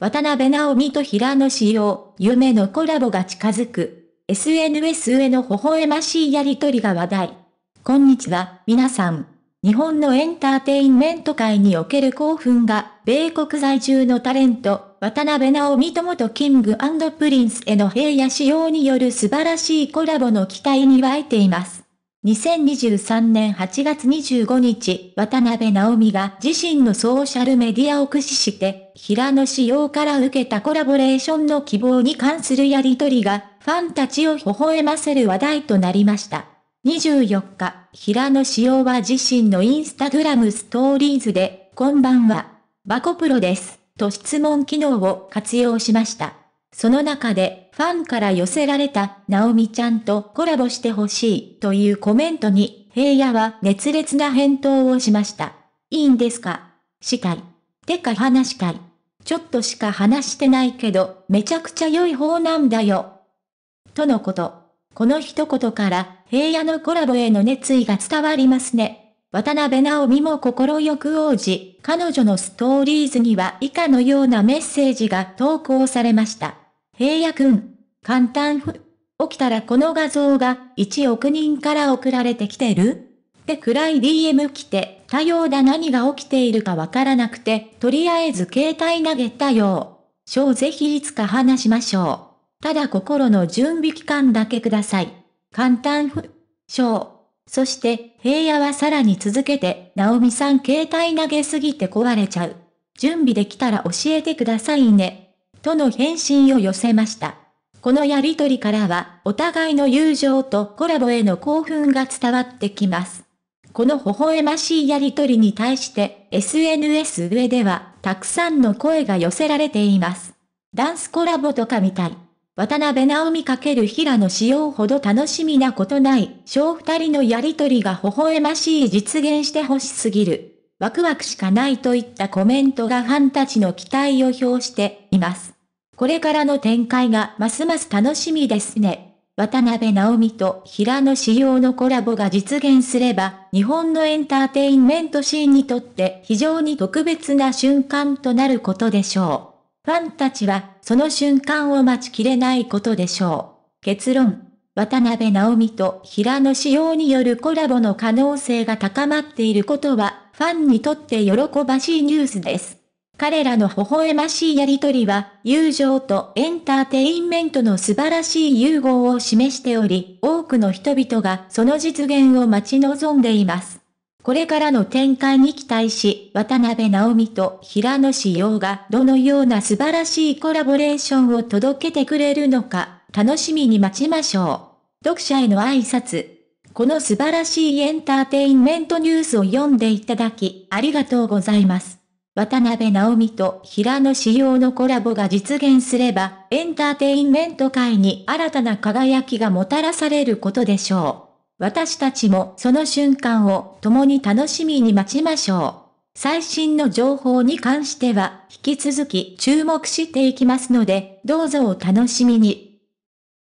渡辺直美と平野紫耀、夢のコラボが近づく。SNS への微笑ましいやりとりが話題。こんにちは、皆さん。日本のエンターテインメント界における興奮が、米国在住のタレント、渡辺直美と元キングプリンスの平野紫耀による素晴らしいコラボの期待に湧いています。2023年8月25日、渡辺直美が自身のソーシャルメディアを駆使して、平野紫耀から受けたコラボレーションの希望に関するやりとりが、ファンたちを微笑ませる話題となりました。24日、平野仕様は自身のインスタグラムストーリーズで、こんばんは、バコプロです、と質問機能を活用しました。その中で、ファンから寄せられた、ナオミちゃんとコラボしてほしいというコメントに、平野は熱烈な返答をしました。いいんですか？したい。てか話したい。ちょっとしか話してないけど、めちゃくちゃ良い方なんだよ。とのこと。この一言から、平野のコラボへの熱意が伝わりますね。渡辺直美も心よく応じ、彼女のストーリーズには以下のようなメッセージが投稿されました。平野くん、簡単ふ、起きたらこの画像が1億人から送られてきてる？って暗い DM 来て、多様だ何が起きているかわからなくて、とりあえず携帯投げたよ。うぜひいつか話しましょう。ただ心の準備期間だけください。簡単ふ、う。そして、平野はさらに続けて、直美さん携帯投げすぎて壊れちゃう。準備できたら教えてくださいね。との返信を寄せました。このやりとりからは、お互いの友情とコラボへの興奮が伝わってきます。この微笑ましいやりとりに対して、SNS 上では、たくさんの声が寄せられています。ダンスコラボとかみたい。渡辺直美×平野仕様ほど楽しみなことない、小二人のやりとりが微笑ましい実現してほしすぎる。ワクワクしかないといったコメントがファンたちの期待を表しています。これからの展開がますます楽しみですね。渡辺直美と平野仕様のコラボが実現すれば、日本のエンターテインメントシーンにとって非常に特別な瞬間となることでしょう。ファンたちは、その瞬間を待ちきれないことでしょう。結論。渡辺直美と平野仕様によるコラボの可能性が高まっていることは、ファンにとって喜ばしいニュースです。彼らの微笑ましいやりとりは、友情とエンターテインメントの素晴らしい融合を示しており、多くの人々がその実現を待ち望んでいます。これからの展開に期待し、渡辺直美と平野志陽がどのような素晴らしいコラボレーションを届けてくれるのか、楽しみに待ちましょう。読者への挨拶。この素晴らしいエンターテインメントニュースを読んでいただき、ありがとうございます。渡辺直美と平野志陽のコラボが実現すれば、エンターテインメント界に新たな輝きがもたらされることでしょう。私たちもその瞬間を共に楽しみに待ちましょう。最新の情報に関しては引き続き注目していきますので、どうぞお楽しみに。